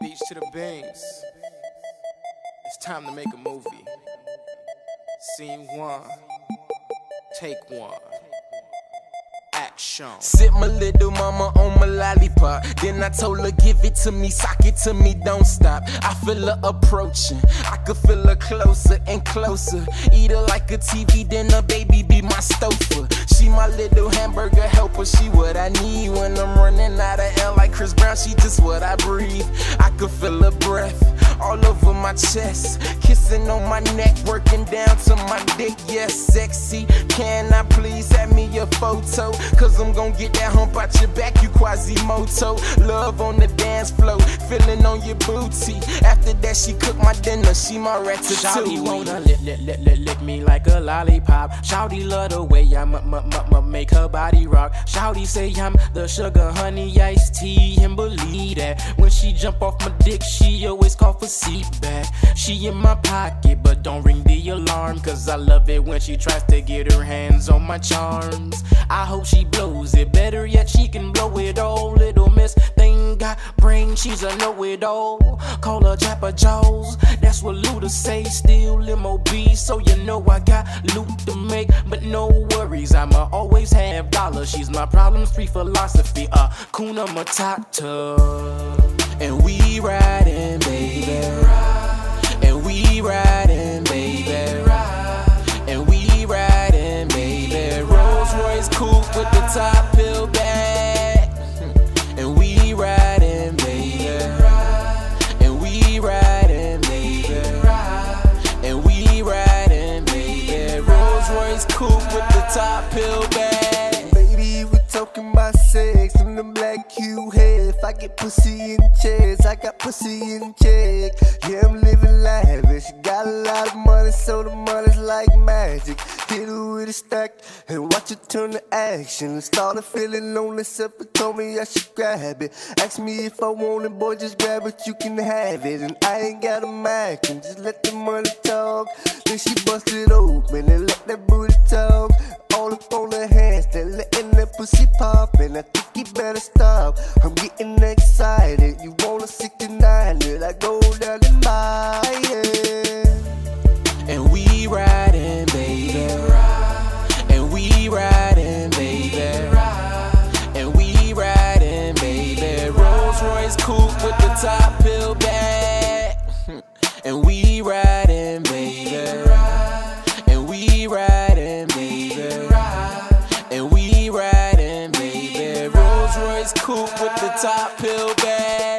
Beach to the beans. It's time to make a movie. Scene one. Take one. Action. Sit my little mama on my lollipop. Then I told her, give it to me, sock it to me, don't stop. I feel her approaching. I could feel her closer and closer. Eat her like a TV, then a baby be my stouffer. She my little hamburger helper. She what I need when I'm running out of Chris Brown. She just what I breathe. I could feel her breath all over my chest. Kissing on my neck, working down to my dick. Yes, sexy. Can I please have me a photo? Cause I'm gonna get that hump out your back, you Quasimodo. Love on the dance floor, feeling on your booty. After that, she cook my dinner, she my Shawty ratatouille. wanna lick, lick, lick, lick, lick me like a lollipop. Shawty love the way I m- m- m- m- make her body rock. Shawty say I'm the sugar honey iced tea and believe that. When she jump off my dick, she always call for seat back. She in my pocket, but don't ring the alarm. Cause I love it when she tries to get her hands on my charms. I hope she blows it. Better yet, she can blow it all. Little miss thing got brain, she's a know it all. Call her Jappa Joes. That's what Luda say. Still MOB, so you know I got loot to make. But no worries, I'ma always have dollars. She's my problems free philosophy. Uh, Kuna Matata. And we riding, baby. And we riding, baby. And we riding, baby. Rolls Royce coupe with the top peeled back. And we riding, baby. And we riding, baby. And we riding, baby. Rolls Royce coupe with the top peeled back. Baby, we talking about sex from the black Q head. I get pussy in checks, I got pussy in check. Yeah, I'm living lavish. Got a lot of money, so the money's like magic. Hit her with a stack and watch it turn to action. Started feeling lonely, something told me I should grab it. Ask me if I want it, boy, just grab it, you can have it. And I ain't got a Mac, and just let the money talk. Then she busted open and let that I'm getting excited. You want a 69, then I go down and buy it. And we riding, baby. And we riding, baby. And we riding, baby. Rolls Royce coupe with the top peeled back. And we riding, baby. And we riding, baby. And we riding, baby. Rolls Royce coupe the top pill back.